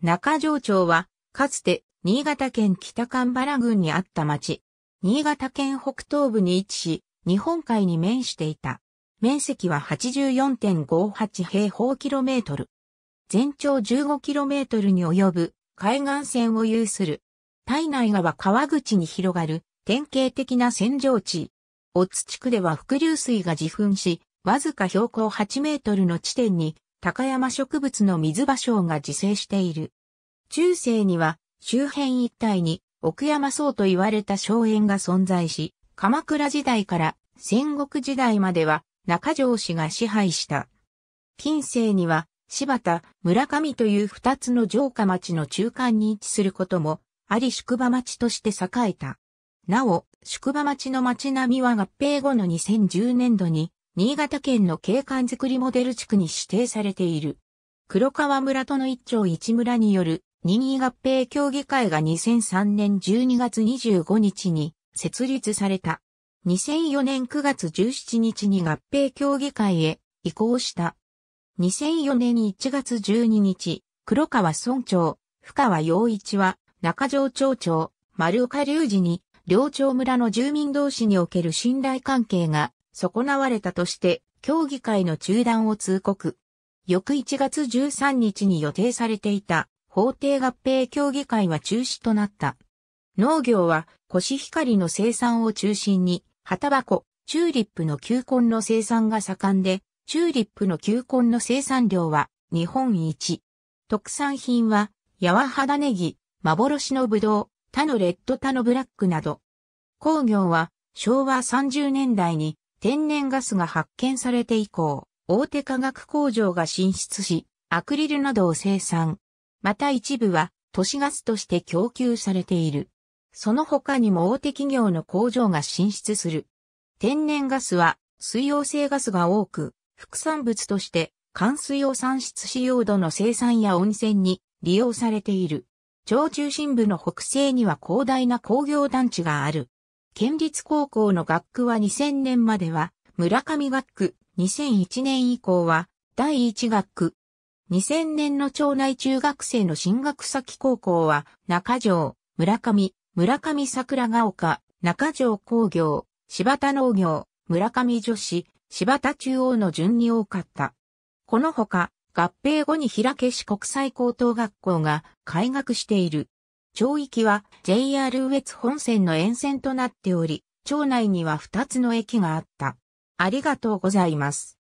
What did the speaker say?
中条町は、かつて、新潟県北蒲原郡にあった町。新潟県北東部に位置し、日本海に面していた。面積は84.58平方キロメートル。全長15キロメートルに及ぶ海岸線を有する。体内川川口に広がる典型的な線状地。オ津地区では伏流水が自噴し、わずか標高8メートルの地点に高山植物の水芭蕉が自生している。中世には周辺一帯に奥山荘と言われた荘園が存在し、鎌倉時代から戦国時代までは中条氏が支配した。近世には柴田、村上という二つの城下町の中間に位置することもあり宿場町として栄えた。なお、宿場町の町並みは合併後の2010年度に新潟県の景観づくりモデル地区に指定されている。黒川村との一町一村による任意合併協議会が2003年12月25日に設立された。2004年9月17日に合併協議会へ移行した。2004年1月12日、黒川村長、深川洋一は中条町長、丸岡隆二に両町村の住民同士における信頼関係が損なわれたとして協議会の中断を通告。翌1月13日に予定されていた法定合併協議会は中止となった。農業はコシヒカリの生産を中心に、旗箱、チューリップの球根の生産が盛んで、チューリップの球根の生産量は日本一。特産品は、やわ肌ネギ、幻のブドウ、他のレッドタのブラックなど。工業は昭和30年代に天然ガスが発見されて以降、大手化学工場が進出し、アクリルなどを生産。また一部は都市ガスとして供給されている。その他にも大手企業の工場が進出する。天然ガスは水溶性ガスが多く、副産物として寒水を産出使用度の生産や温泉に利用されている。町中心部の北西には広大な工業団地がある。県立高校の学区は2000年までは村上学区、2001年以降は第一学区、2000年の町内中学生の進学先高校は中条、村上、村上桜ヶ丘、中条工業、柴田農業、村上女子、柴田中央の順に多かった。このほか、合併後に平家市国際高等学校が開学している。町域は JR 羽越本線の沿線となっており、町内には2つの駅があった。ありがとうございます。